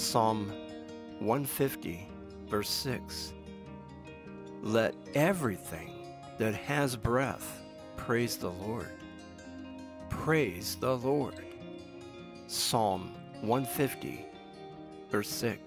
Psalm 150, verse 6. Let everything that has breath praise the Lord. Praise the Lord. Psalm 150, verse 6.